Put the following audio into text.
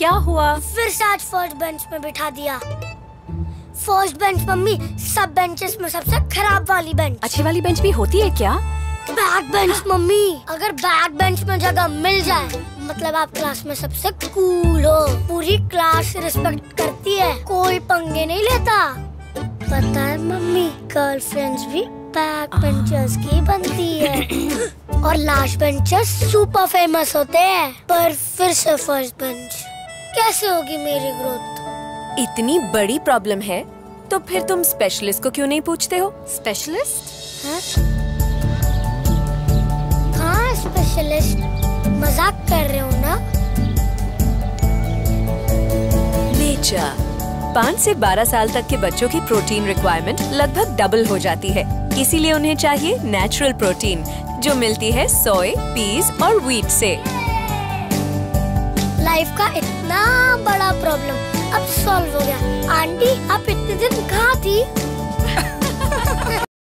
क्या हुआ? फिर से आज फ़र्स्ट बेंच में बिठा दिया। फ़र्स्ट बेंच मम्मी सब बेंचेस में सबसे खराब वाली बेंच अच्छी वाली बेंच भी होती है क्या? Back bench mummy. अगर बैक बेंच में जगह मिल जाए मतलब आप क्लास में सबसे कूल हो पूरी क्लास रिस्पेक्ट करती है कोई पंगे नहीं लेता। पता है मम्मी गर्लफ्रेंड्स भी बैक बेंचर्स की बनती है। और लास्ट बेंचर्स सुपर फ़ेमस होते हैं पर फिर से फ़र्स्ट बेंच कैसे होगी मेरी ग्रोथ? इतनी बड़ी प्रॉब्लम है तो फिर तुम स्पेशलिस्ट को क्यों नहीं पूछते हो? स्पेशलिस्ट हाँ? स्पेशलिस्ट मज़ाक कर रहे हो ना? नेचर पाँच से बारह साल तक के बच्चों की प्रोटीन रिक्वायरमेंट लगभग डबल हो जाती है। इसीलिए उन्हें चाहिए नेचुरल प्रोटीन जो मिलती है सोए पीज और व्हीट से। लाइफ का इतना बड़ा प्रॉब्लम अब सॉल्व हो गया। आंटी, आप इतने दिन कहाँ थी?